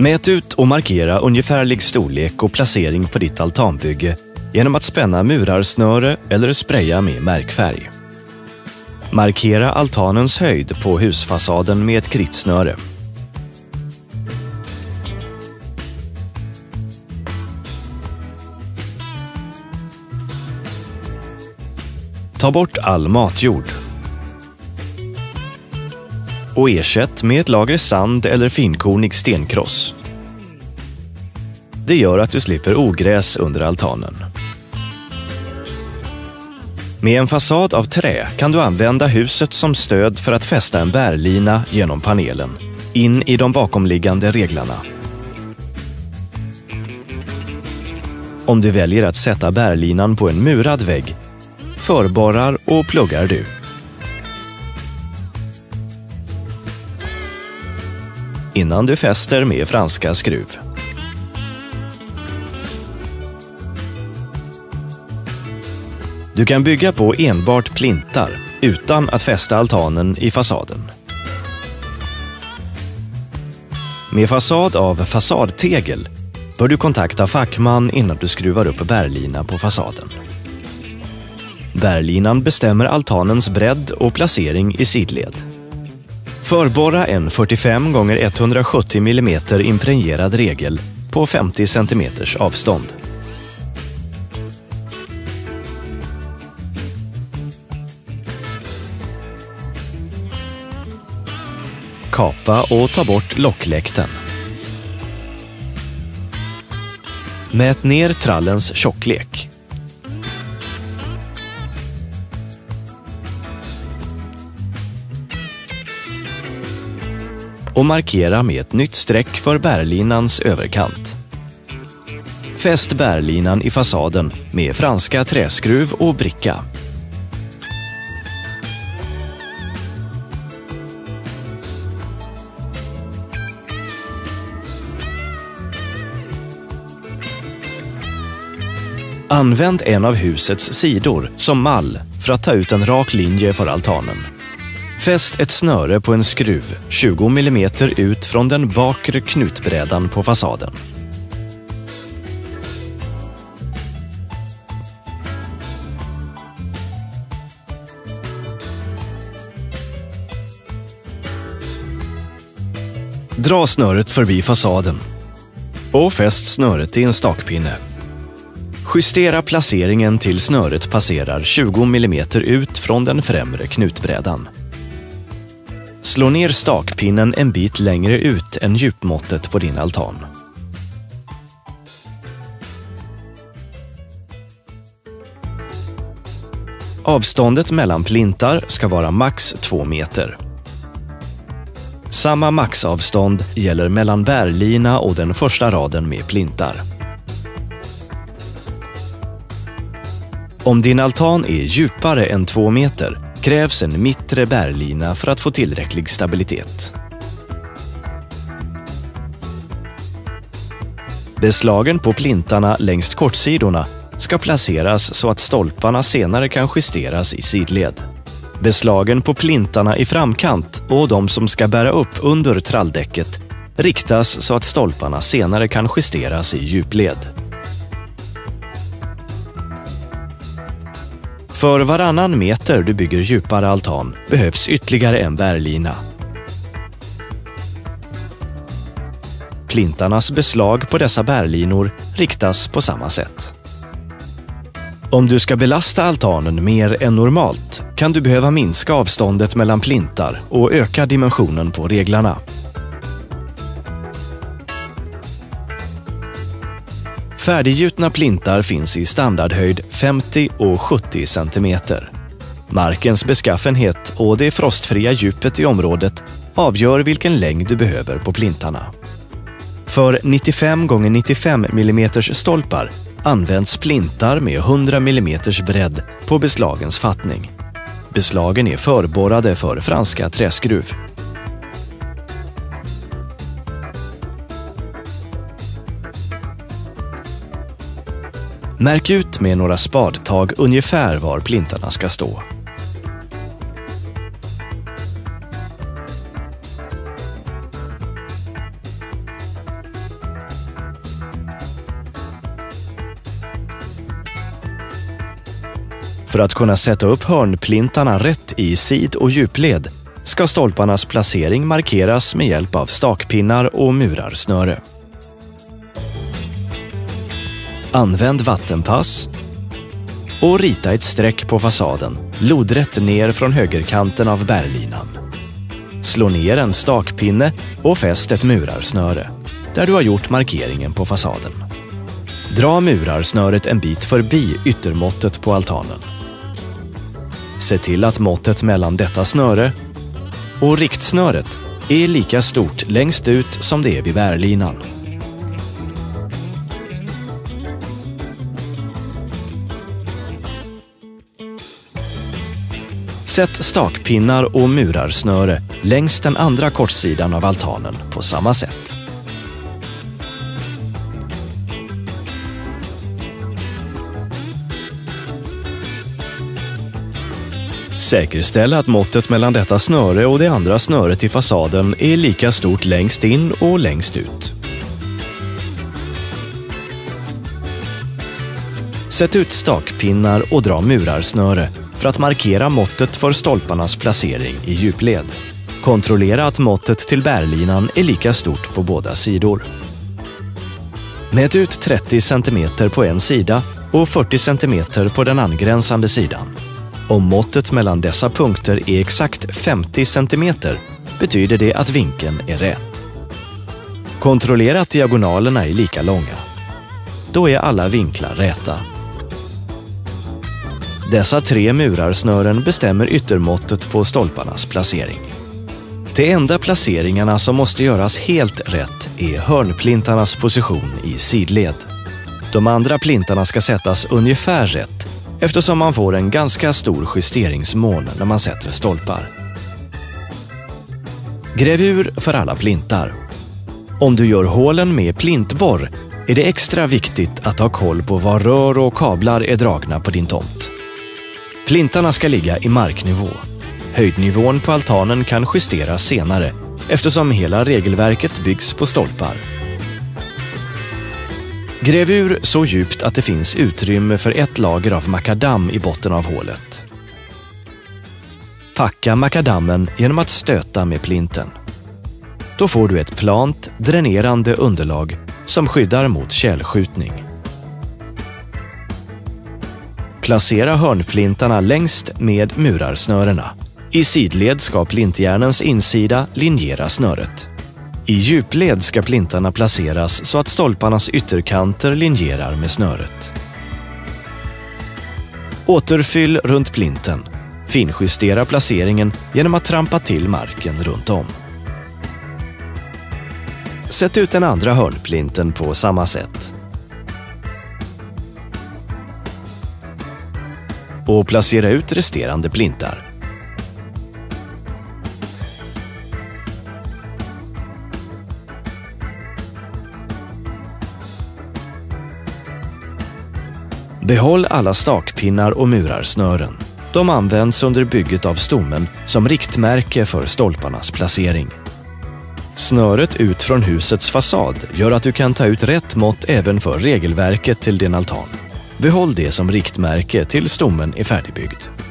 Mät ut och markera ungefärlig storlek och placering på ditt altanbygge genom att spänna murarsnöre eller spraya med märkfärg. Markera altanens höjd på husfasaden med ett kritsnöre. Ta bort all matjord. Och ersätt med ett lager sand eller finkornig stenkross. Det gör att du slipper ogräs under altanen. Med en fasad av trä kan du använda huset som stöd för att fästa en bärlina genom panelen, in i de bakomliggande reglarna. Om du väljer att sätta bärlinan på en murad vägg förborrar och pluggar du. Innan du fäster med franska skruv. Du kan bygga på enbart plintar utan att fästa altanen i fasaden. Med fasad av fasadtegel bör du kontakta fackman innan du skruvar upp bärlina på fasaden. Bärlinan bestämmer altanens bredd och placering i sidled. Förborra en 45 x 170 mm impregnerad regel på 50 cm avstånd. Kapa och ta bort lockläkten. Mät ner trallens tjocklek. Och markera med ett nytt streck för bärlinans överkant. Fäst bärlinan i fasaden med franska träskruv och bricka. Använd en av husets sidor som mall för att ta ut en rak linje för altanen. Fäst ett snöre på en skruv 20 mm ut från den bakre knutbrädan på fasaden. Dra snöret förbi fasaden och fäst snöret i en stakpinne. Justera placeringen till snöret passerar 20 mm ut från den främre knutbrädan. Slå ner stakpinnen en bit längre ut än djupmåttet på din altan. Avståndet mellan plintar ska vara max 2 meter. Samma maxavstånd gäller mellan bärlina och den första raden med plintar. Om din altan är djupare än 2 meter krävs en mittre bärlina för att få tillräcklig stabilitet. Beslagen på plintarna längs kortsidorna ska placeras så att stolparna senare kan justeras i sidled. Beslagen på plintarna i framkant och de som ska bära upp under tralldäcket riktas så att stolparna senare kan justeras i djupled. För varannan meter du bygger djupare altan behövs ytterligare en bärlina. Plintarnas beslag på dessa bärlinor riktas på samma sätt. Om du ska belasta altanen mer än normalt kan du behöva minska avståndet mellan plintar och öka dimensionen på reglarna. Färdiggjutna plintar finns i standardhöjd 50 och 70 cm. Markens beskaffenhet och det frostfria djupet i området avgör vilken längd du behöver på plintarna. För 95 x 95 mm stolpar används plintar med 100 mm bredd på beslagens fattning. Beslagen är förborrade för franska träskruv. Märk ut med några spadtag ungefär var plintarna ska stå. För att kunna sätta upp hörnplintarna rätt i sid och djupled ska stolparnas placering markeras med hjälp av stakpinnar och murarsnöre. Använd vattenpass och rita ett streck på fasaden lodrätt ner från högerkanten av bärlinan. Slå ner en stakpinne och fäst ett murarsnöre där du har gjort markeringen på fasaden. Dra murarsnöret en bit förbi yttermåttet på altanen. Se till att måttet mellan detta snöre och riktsnöret är lika stort längst ut som det är vid bärlinan. Sätt stakpinnar och murarsnöre längs den andra kortsidan av altanen på samma sätt. Säkerställ att måttet mellan detta snöre och det andra snöret i fasaden är lika stort längst in och längst ut. Sätt ut stakpinnar och dra murarsnöre för att markera måttet för stolparnas placering i djupled. Kontrollera att måttet till bärlinan är lika stort på båda sidor. Mät ut 30 cm på en sida och 40 cm på den angränsande sidan. Om måttet mellan dessa punkter är exakt 50 cm betyder det att vinkeln är rätt. Kontrollera att diagonalerna är lika långa. Då är alla vinklar räta. Dessa tre murarsnören bestämmer yttermåttet på stolparnas placering. De enda placeringarna som måste göras helt rätt är hörnplintarnas position i sidled. De andra plintarna ska sättas ungefär rätt eftersom man får en ganska stor justeringsmån när man sätter stolpar. Gräv ur för alla plintar. Om du gör hålen med plintborr är det extra viktigt att ha koll på var rör och kablar är dragna på din tomt. Plintarna ska ligga i marknivå. Höjdnivån på altanen kan justeras senare eftersom hela regelverket byggs på stolpar. Gräv ur så djupt att det finns utrymme för ett lager av makadam i botten av hålet. Packa makadammen genom att stöta med plinten. Då får du ett plant, dränerande underlag som skyddar mot källskjutning. Placera hörnplintarna längst med murarsnörena. I sidled ska plintjärnens insida linjera snöret. I djupled ska plintarna placeras så att stolparnas ytterkanter linjerar med snöret. Återfyll runt plinten. Finjustera placeringen genom att trampa till marken runt om. Sätt ut den andra hörnplinten på samma sätt. Och placera ut resterande plintar. Behåll alla stakpinnar och murarsnören. De används under bygget av stommen som riktmärke för stolparnas placering. Snöret ut från husets fasad gör att du kan ta ut rätt mått även för regelverket till din altan. Behåll det som riktmärke till stommen är färdigbyggd.